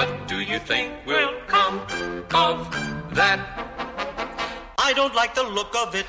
What do you think will come of that? I don't like the look of it.